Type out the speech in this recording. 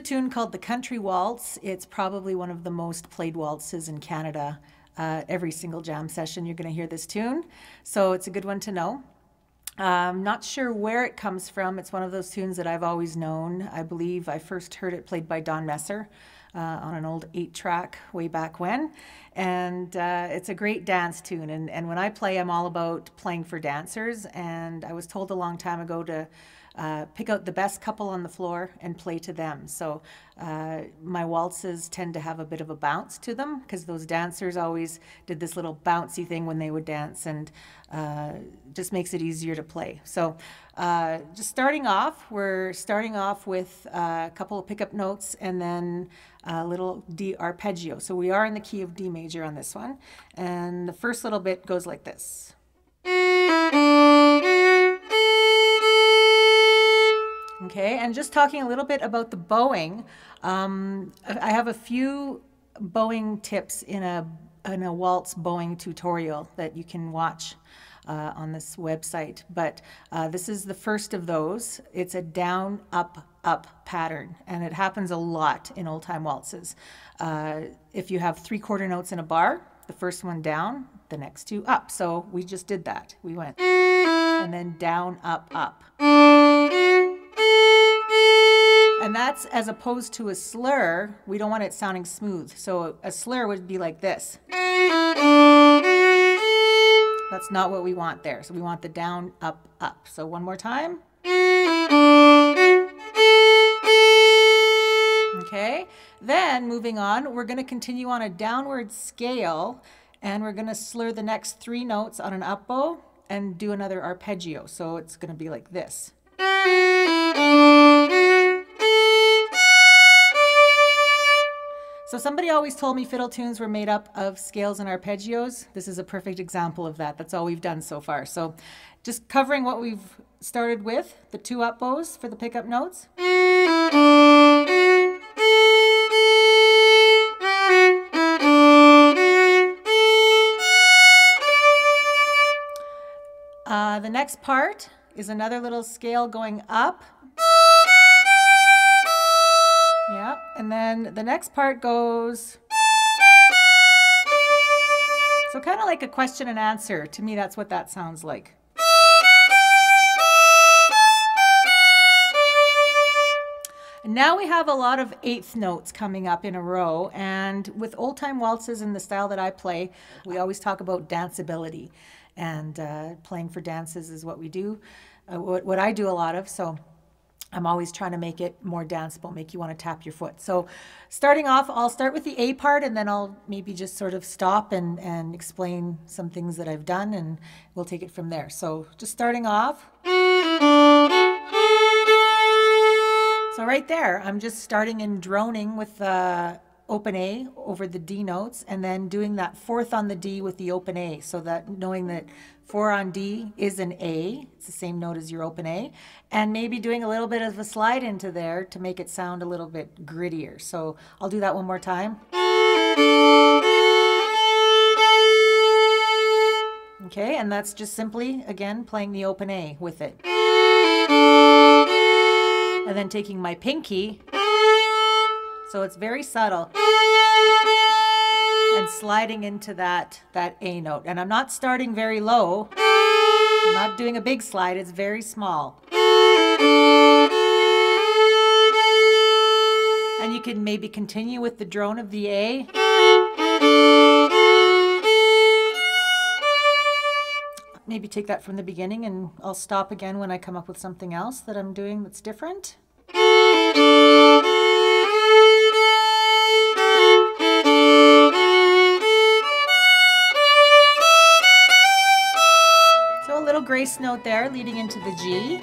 tune called the Country Waltz. It's probably one of the most played waltzes in Canada. Uh, every single jam session, you're going to hear this tune. So it's a good one to know. I'm not sure where it comes from. It's one of those tunes that I've always known. I believe I first heard it played by Don Messer uh, on an old eight track way back when. And uh, it's a great dance tune. And, and when I play, I'm all about playing for dancers. And I was told a long time ago to uh, pick out the best couple on the floor and play to them. So uh, my waltzes tend to have a bit of a bounce to them because those dancers always did this little bouncy thing when they would dance and uh, just makes it easier to play. So uh, just starting off, we're starting off with uh, a couple of pickup notes and then a little D arpeggio. So we are in the key of D major on this one. And the first little bit goes like this. Okay, and just talking a little bit about the bowing, um, I have a few bowing tips in a in a waltz bowing tutorial that you can watch uh, on this website. But uh, this is the first of those. It's a down, up, up pattern, and it happens a lot in old time waltzes. Uh, if you have three quarter notes in a bar, the first one down, the next two up. So we just did that. We went and then down, up, up. And that's as opposed to a slur, we don't want it sounding smooth. So a slur would be like this. That's not what we want there. So we want the down, up, up. So one more time. Okay, then moving on, we're going to continue on a downward scale and we're going to slur the next three notes on an up bow and do another arpeggio. So it's going to be like this. So somebody always told me fiddle tunes were made up of scales and arpeggios. This is a perfect example of that. That's all we've done so far. So just covering what we've started with, the two up bows for the pickup notes. Uh, the next part is another little scale going up yeah, and then the next part goes. So kind of like a question and answer. To me, that's what that sounds like. now we have a lot of eighth notes coming up in a row. And with old time waltzes in the style that I play, we always talk about danceability. And uh, playing for dances is what we do, uh, what, what I do a lot of. So I'm always trying to make it more danceable, make you want to tap your foot. So starting off, I'll start with the A part and then I'll maybe just sort of stop and, and explain some things that I've done and we'll take it from there. So just starting off. So right there, I'm just starting and droning with the open A over the D notes and then doing that fourth on the D with the open A so that knowing that four on D is an A, it's the same note as your open A, and maybe doing a little bit of a slide into there to make it sound a little bit grittier. So I'll do that one more time. Okay, and that's just simply, again, playing the open A with it. And then taking my pinky so it's very subtle. And sliding into that, that A note. And I'm not starting very low. I'm not doing a big slide, it's very small. And you can maybe continue with the drone of the A. Maybe take that from the beginning and I'll stop again when I come up with something else that I'm doing that's different. grace note there leading into the G.